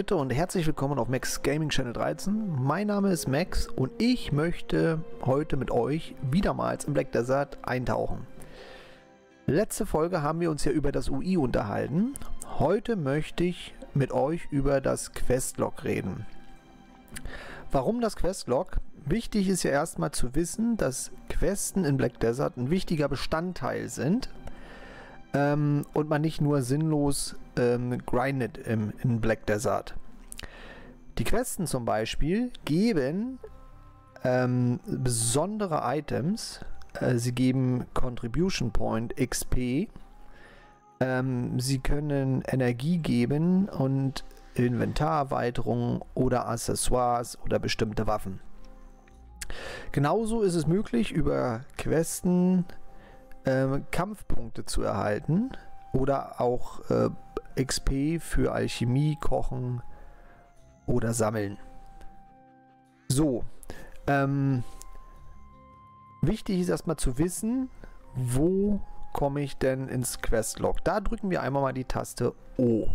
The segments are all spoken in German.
Leute und herzlich willkommen auf Max Gaming Channel 13. Mein Name ist Max und ich möchte heute mit euch wiedermals im Black Desert eintauchen. Letzte Folge haben wir uns ja über das UI unterhalten. Heute möchte ich mit euch über das Questlog reden. Warum das Questlog? Wichtig ist ja erstmal zu wissen, dass Questen in Black Desert ein wichtiger Bestandteil sind ähm, und man nicht nur sinnlos ähm, grindet im, in Black Desert. Die Questen zum Beispiel geben ähm, besondere Items. Äh, sie geben Contribution Point XP. Ähm, sie können Energie geben und Inventarerweiterungen oder Accessoires oder bestimmte Waffen. Genauso ist es möglich, über Questen äh, Kampfpunkte zu erhalten oder auch äh, XP für Alchemie, Kochen oder Sammeln. So, ähm, wichtig ist erstmal zu wissen, wo komme ich denn ins Questlog. Da drücken wir einmal mal die Taste O.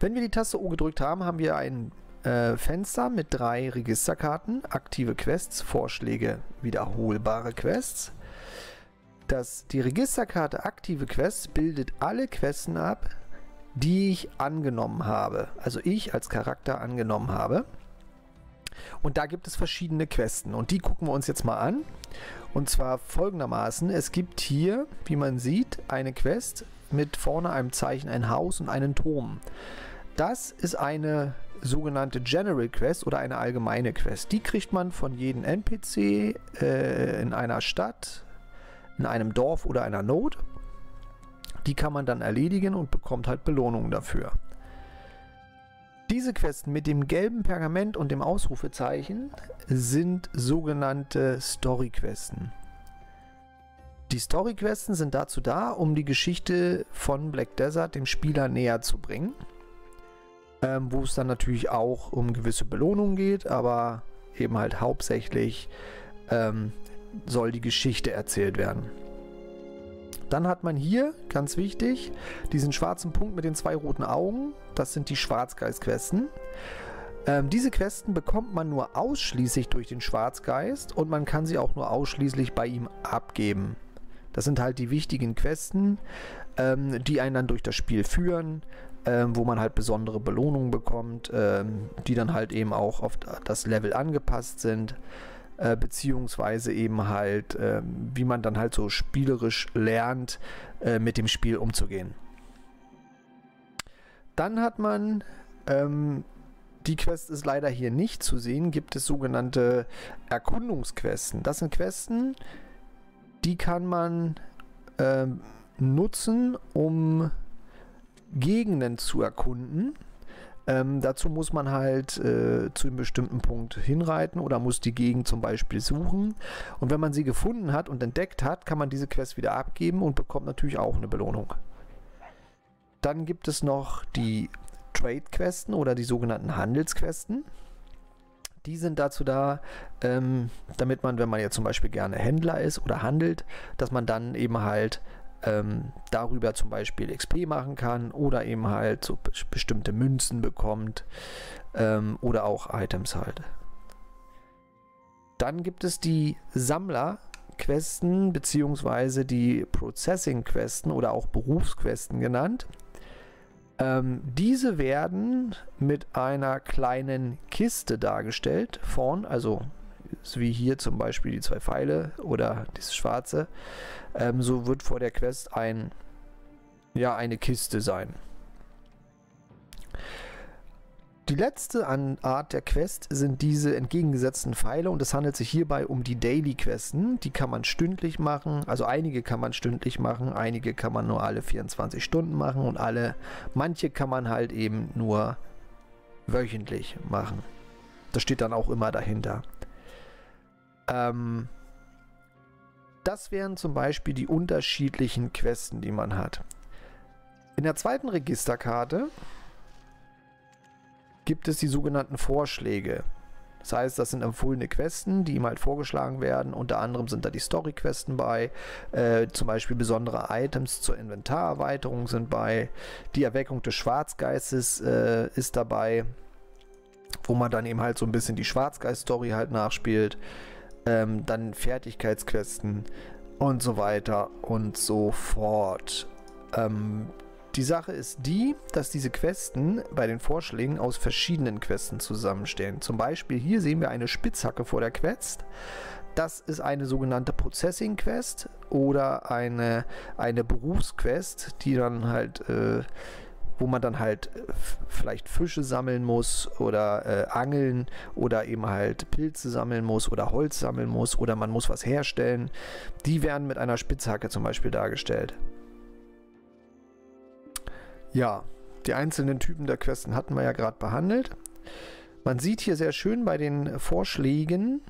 Wenn wir die Taste O gedrückt haben, haben wir ein äh, Fenster mit drei Registerkarten, aktive Quests, Vorschläge, wiederholbare Quests. Das, die Registerkarte aktive Quests bildet alle Questen ab, die ich angenommen habe. Also ich als Charakter angenommen habe. Und da gibt es verschiedene Questen und die gucken wir uns jetzt mal an. Und zwar folgendermaßen, es gibt hier, wie man sieht, eine Quest mit vorne einem Zeichen ein Haus und einen Turm. Das ist eine sogenannte General Quest oder eine allgemeine Quest. Die kriegt man von jedem NPC äh, in einer Stadt, in einem Dorf oder einer Node. Die kann man dann erledigen und bekommt halt Belohnungen dafür. Diese Quests mit dem gelben Pergament und dem Ausrufezeichen sind sogenannte Story-Questen. Die Story-Questen sind dazu da, um die Geschichte von Black Desert dem Spieler näher zu bringen ähm, wo es dann natürlich auch um gewisse Belohnungen geht, aber eben halt hauptsächlich ähm, soll die Geschichte erzählt werden. Dann hat man hier, ganz wichtig, diesen schwarzen Punkt mit den zwei roten Augen. Das sind die Schwarzgeist-Questen. Ähm, diese Questen bekommt man nur ausschließlich durch den Schwarzgeist und man kann sie auch nur ausschließlich bei ihm abgeben. Das sind halt die wichtigen Questen, ähm, die einen dann durch das Spiel führen, ähm, wo man halt besondere Belohnungen bekommt, ähm, die dann halt eben auch auf das Level angepasst sind, äh, beziehungsweise eben halt, äh, wie man dann halt so spielerisch lernt, äh, mit dem Spiel umzugehen. Dann hat man ähm, die Quest ist leider hier nicht zu sehen, gibt es sogenannte Erkundungsquesten. Das sind Questen, die kann man äh, nutzen, um Gegenden zu erkunden. Ähm, dazu muss man halt äh, zu einem bestimmten Punkt hinreiten oder muss die Gegend zum Beispiel suchen. Und wenn man sie gefunden hat und entdeckt hat, kann man diese Quest wieder abgeben und bekommt natürlich auch eine Belohnung. Dann gibt es noch die Trade-Questen oder die sogenannten Handelsquesten. Die sind dazu da, ähm, damit man, wenn man jetzt zum Beispiel gerne Händler ist oder handelt, dass man dann eben halt ähm, darüber zum Beispiel XP machen kann oder eben halt so bestimmte Münzen bekommt ähm, oder auch Items halt. Dann gibt es die Sammler-Questen beziehungsweise die Processing-Questen oder auch Berufsquesten genannt. Ähm, diese werden mit einer kleinen Kiste dargestellt, vorn, also so wie hier zum Beispiel die zwei Pfeile oder das schwarze. Ähm, so wird vor der Quest ein, ja, eine Kiste sein. Die letzte Art der Quest sind diese entgegengesetzten Pfeile und es handelt sich hierbei um die Daily Questen. Die kann man stündlich machen, also einige kann man stündlich machen, einige kann man nur alle 24 Stunden machen und alle, manche kann man halt eben nur wöchentlich machen. Das steht dann auch immer dahinter. Ähm, das wären zum Beispiel die unterschiedlichen Questen, die man hat. In der zweiten Registerkarte gibt es die sogenannten Vorschläge. Das heißt, das sind empfohlene Questen, die ihm halt vorgeschlagen werden. Unter anderem sind da die Story-Questen bei, äh, zum Beispiel besondere Items zur Inventarerweiterung sind bei, die Erweckung des Schwarzgeistes äh, ist dabei, wo man dann eben halt so ein bisschen die Schwarzgeist-Story halt nachspielt. Ähm, dann Fertigkeitsquesten und so weiter und so fort. Ähm, die Sache ist die, dass diese Questen bei den Vorschlägen aus verschiedenen Questen zusammenstehen. Zum Beispiel hier sehen wir eine Spitzhacke vor der Quest. Das ist eine sogenannte Processing Quest oder eine, eine Berufsquest, die dann halt, äh, wo man dann halt äh, vielleicht Fische sammeln muss oder äh, angeln oder eben halt Pilze sammeln muss oder Holz sammeln muss oder man muss was herstellen. Die werden mit einer Spitzhacke zum Beispiel dargestellt. Ja, die einzelnen Typen der Questen hatten wir ja gerade behandelt. Man sieht hier sehr schön bei den Vorschlägen,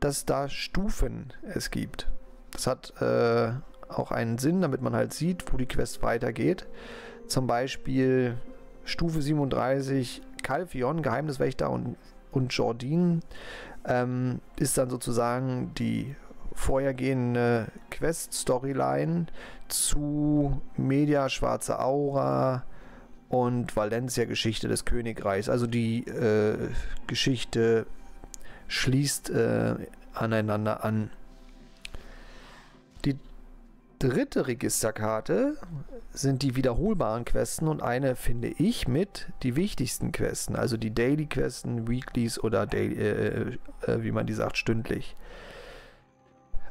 dass da Stufen es gibt. Das hat äh, auch einen Sinn, damit man halt sieht, wo die Quest weitergeht. Zum Beispiel Stufe 37 Calphion, Geheimniswächter und, und Jordin ähm, ist dann sozusagen die vorhergehende Quest-Storyline zu Media Schwarze Aura und Valencia Geschichte des Königreichs. Also die äh, Geschichte schließt äh, aneinander an. Die dritte Registerkarte sind die wiederholbaren Questen und eine finde ich mit die wichtigsten Questen, also die Daily Questen, Weeklies oder Daily, äh, äh, wie man die sagt, stündlich.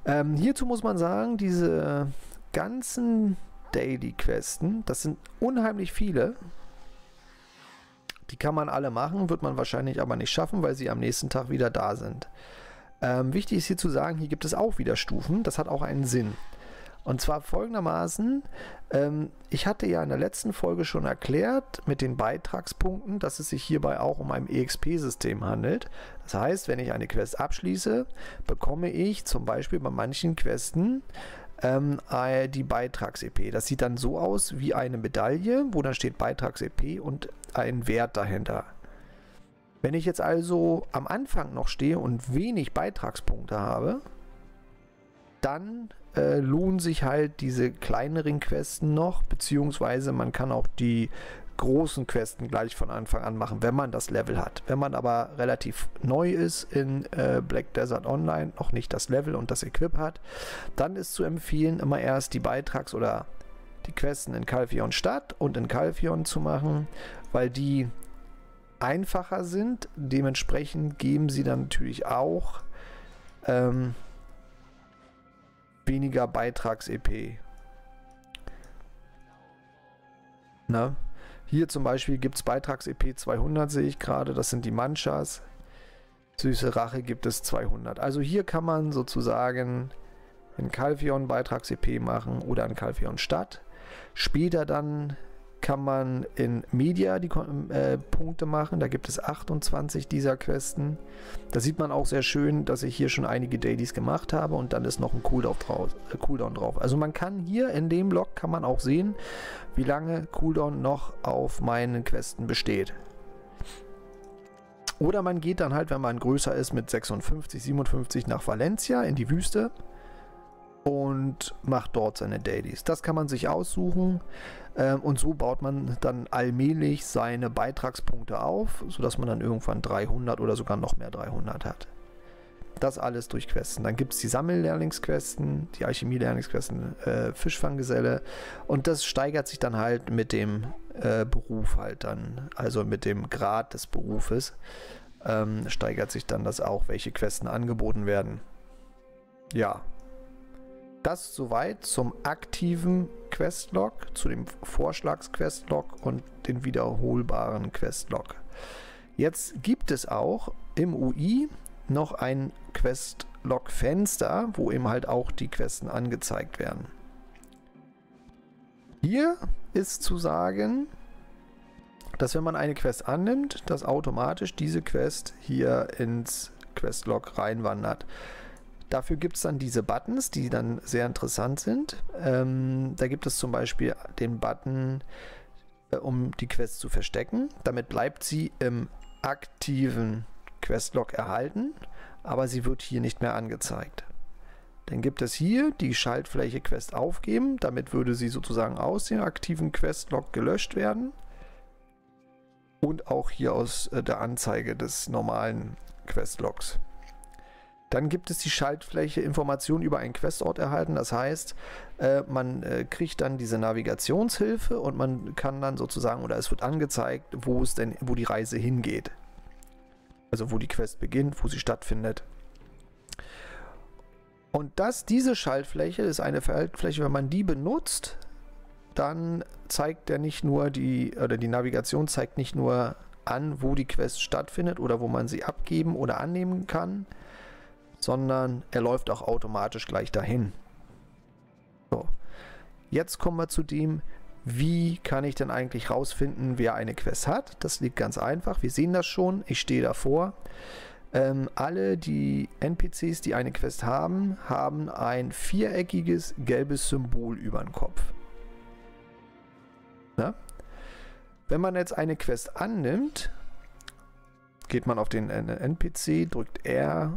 Ähm, hierzu muss man sagen, diese ganzen Daily-Questen, das sind unheimlich viele. Die kann man alle machen, wird man wahrscheinlich aber nicht schaffen, weil sie am nächsten Tag wieder da sind. Ähm, wichtig ist hier zu sagen, hier gibt es auch wieder Stufen. Das hat auch einen Sinn. Und zwar folgendermaßen, ähm, ich hatte ja in der letzten Folge schon erklärt mit den Beitragspunkten, dass es sich hierbei auch um ein EXP-System handelt. Das heißt, wenn ich eine Quest abschließe, bekomme ich zum Beispiel bei manchen Questen ähm, äh, die Beitrags-EP. Das sieht dann so aus wie eine Medaille, wo dann steht Beitrags-EP und ein Wert dahinter. Wenn ich jetzt also am Anfang noch stehe und wenig Beitragspunkte habe, dann äh, lohnen sich halt diese kleineren Questen noch, beziehungsweise man kann auch die großen Questen gleich von Anfang an machen, wenn man das Level hat. Wenn man aber relativ neu ist in äh, Black Desert Online, noch nicht das Level und das Equip hat, dann ist zu empfehlen, immer erst die Beitrags- oder die Questen in Calphion Stadt und in Calphion zu machen, weil die einfacher sind. Dementsprechend geben sie dann natürlich auch ähm, weniger Beitrags-EP. Ne? Hier zum Beispiel gibt es Beitrags-EP 200, sehe ich gerade. Das sind die Manchas. Süße Rache gibt es 200. Also hier kann man sozusagen in Calphion Beitrags-EP machen oder in Calphion Stadt. Später dann kann man in Media die äh, Punkte machen. Da gibt es 28 dieser Questen. Da sieht man auch sehr schön, dass ich hier schon einige Dailies gemacht habe und dann ist noch ein Cooldown drauf. Äh, Cooldown drauf. Also man kann hier in dem Log kann man auch sehen, wie lange Cooldown noch auf meinen Questen besteht. Oder man geht dann halt, wenn man größer ist, mit 56, 57 nach Valencia in die Wüste und macht dort seine Dailies. Das kann man sich aussuchen ähm, und so baut man dann allmählich seine Beitragspunkte auf, sodass man dann irgendwann 300 oder sogar noch mehr 300 hat. Das alles durch Questen. Dann gibt es die Sammellehrlingsquesten, die Alchemie-Lehrlingsquesten, äh, Fischfanggeselle und das steigert sich dann halt mit dem äh, Beruf halt dann, also mit dem Grad des Berufes ähm, steigert sich dann das auch, welche Questen angeboten werden. Ja, das soweit zum aktiven Questlog, zu dem Vorschlagsquestlog und den wiederholbaren Questlog. Jetzt gibt es auch im UI noch ein Questlog-Fenster, wo eben halt auch die Questen angezeigt werden. Hier ist zu sagen, dass wenn man eine Quest annimmt, dass automatisch diese Quest hier ins Questlog reinwandert. Dafür gibt es dann diese Buttons, die dann sehr interessant sind. Ähm, da gibt es zum Beispiel den Button, äh, um die Quest zu verstecken. Damit bleibt sie im aktiven Questlog erhalten, aber sie wird hier nicht mehr angezeigt. Dann gibt es hier die Schaltfläche Quest aufgeben. Damit würde sie sozusagen aus dem aktiven Questlog gelöscht werden. Und auch hier aus äh, der Anzeige des normalen Questlogs. Dann gibt es die Schaltfläche Informationen über einen Questort erhalten. Das heißt, äh, man äh, kriegt dann diese Navigationshilfe und man kann dann sozusagen, oder es wird angezeigt, wo es denn, wo die Reise hingeht. Also wo die Quest beginnt, wo sie stattfindet. Und das, diese Schaltfläche ist eine Schaltfläche, wenn man die benutzt, dann zeigt er nicht nur die, oder die Navigation zeigt nicht nur an, wo die Quest stattfindet oder wo man sie abgeben oder annehmen kann, sondern er läuft auch automatisch gleich dahin. So. Jetzt kommen wir zu dem, wie kann ich denn eigentlich rausfinden, wer eine Quest hat? Das liegt ganz einfach. Wir sehen das schon. Ich stehe davor. Ähm, alle die NPCs, die eine Quest haben, haben ein viereckiges gelbes Symbol über den Kopf. Na? Wenn man jetzt eine Quest annimmt, geht man auf den NPC, drückt R,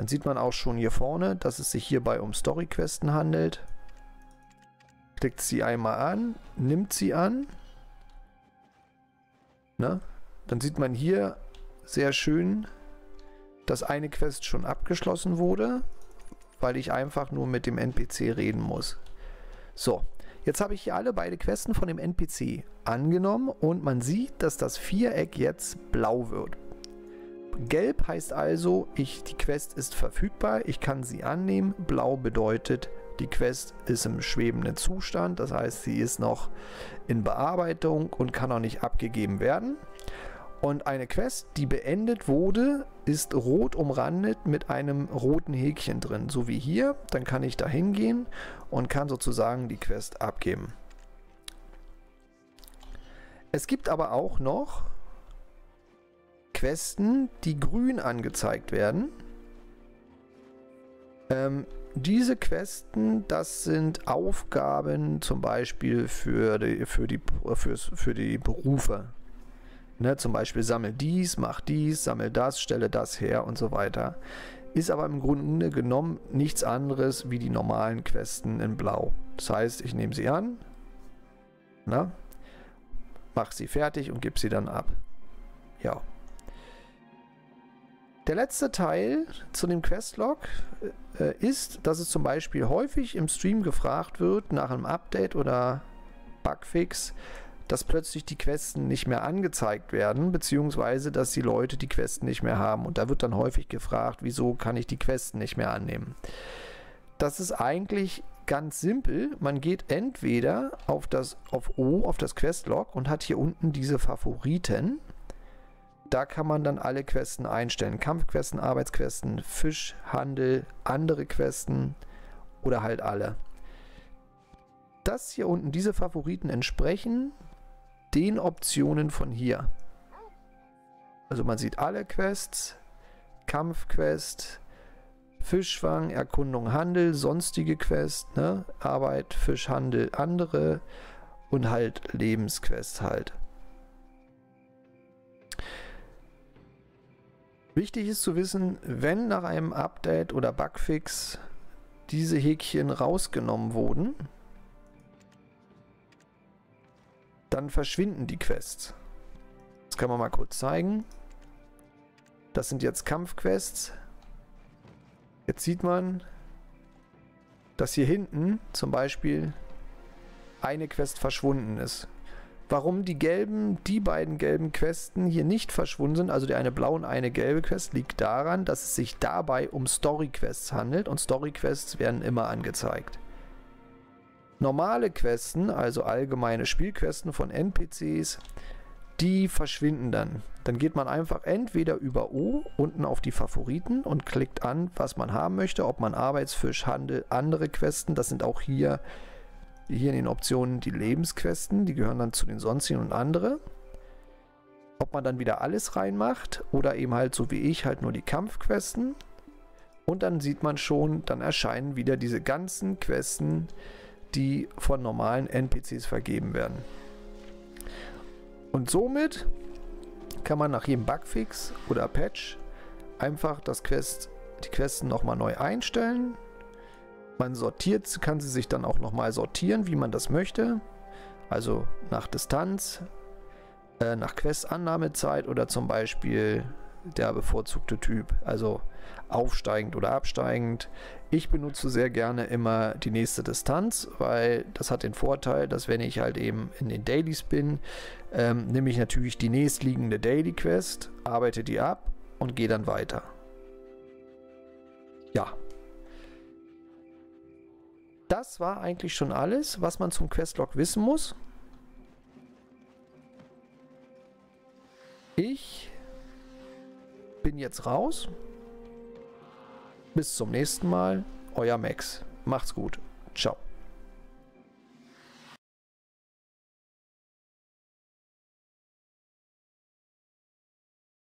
dann sieht man auch schon hier vorne, dass es sich hierbei um Story-Questen handelt. Klickt sie einmal an, nimmt sie an. Na? Dann sieht man hier sehr schön, dass eine Quest schon abgeschlossen wurde, weil ich einfach nur mit dem NPC reden muss. So, jetzt habe ich hier alle beide Questen von dem NPC angenommen und man sieht, dass das Viereck jetzt blau wird. Gelb heißt also, ich, die Quest ist verfügbar, ich kann sie annehmen. Blau bedeutet, die Quest ist im schwebenden Zustand, das heißt, sie ist noch in Bearbeitung und kann noch nicht abgegeben werden. Und eine Quest, die beendet wurde, ist rot umrandet mit einem roten Häkchen drin, so wie hier. Dann kann ich da hingehen und kann sozusagen die Quest abgeben. Es gibt aber auch noch Questen, die grün angezeigt werden. Ähm, diese Questen, das sind Aufgaben zum Beispiel für die, für die, für, für die Berufe. Ne, zum Beispiel sammel dies, mach dies, sammel das, stelle das her und so weiter. Ist aber im Grunde genommen nichts anderes wie die normalen Questen in Blau. Das heißt, ich nehme sie an, na, mach sie fertig und gebe sie dann ab. Ja. Der letzte Teil zu dem Questlog äh, ist, dass es zum Beispiel häufig im Stream gefragt wird nach einem Update oder Bugfix, dass plötzlich die Questen nicht mehr angezeigt werden, beziehungsweise dass die Leute die Questen nicht mehr haben. Und da wird dann häufig gefragt, wieso kann ich die Questen nicht mehr annehmen. Das ist eigentlich ganz simpel. Man geht entweder auf das auf O, auf das Questlog und hat hier unten diese Favoriten da kann man dann alle Questen einstellen. Kampfquesten, Arbeitsquesten, Fisch, Handel, andere Questen oder halt alle. Das hier unten, diese Favoriten entsprechen den Optionen von hier. Also man sieht alle Quests, Kampfquest, Fischfang, Erkundung, Handel, sonstige Quests, ne? Arbeit, Fisch, Handel, andere und halt Lebensquest halt. Wichtig ist zu wissen, wenn nach einem Update oder Bugfix diese Häkchen rausgenommen wurden, dann verschwinden die Quests. Das kann man mal kurz zeigen. Das sind jetzt Kampfquests. Jetzt sieht man, dass hier hinten zum Beispiel eine Quest verschwunden ist. Warum die gelben, die beiden gelben Questen hier nicht verschwunden sind, also die eine blaue und eine gelbe Quest, liegt daran, dass es sich dabei um Story-Quests handelt und Story-Quests werden immer angezeigt. Normale Questen, also allgemeine Spielquesten von NPCs, die verschwinden dann. Dann geht man einfach entweder über O unten auf die Favoriten und klickt an, was man haben möchte, ob man Arbeitsfisch, Handel, andere Questen, das sind auch hier hier in den Optionen die Lebensquesten, die gehören dann zu den sonstigen und andere. Ob man dann wieder alles reinmacht oder eben halt so wie ich halt nur die Kampfquesten. Und dann sieht man schon, dann erscheinen wieder diese ganzen Questen, die von normalen NPCs vergeben werden. Und somit kann man nach jedem Bugfix oder Patch einfach das Quest, die Questen nochmal neu einstellen. Man sortiert, kann sie sich dann auch nochmal sortieren, wie man das möchte. Also nach Distanz, äh, nach Quest-Annahmezeit oder zum Beispiel der bevorzugte Typ. Also aufsteigend oder absteigend. Ich benutze sehr gerne immer die nächste Distanz, weil das hat den Vorteil, dass wenn ich halt eben in den Dailies bin, ähm, nehme ich natürlich die nächstliegende Daily Quest, arbeite die ab und gehe dann weiter. Ja. Das war eigentlich schon alles, was man zum Questlog wissen muss. Ich bin jetzt raus. Bis zum nächsten Mal. Euer Max. Macht's gut. Ciao.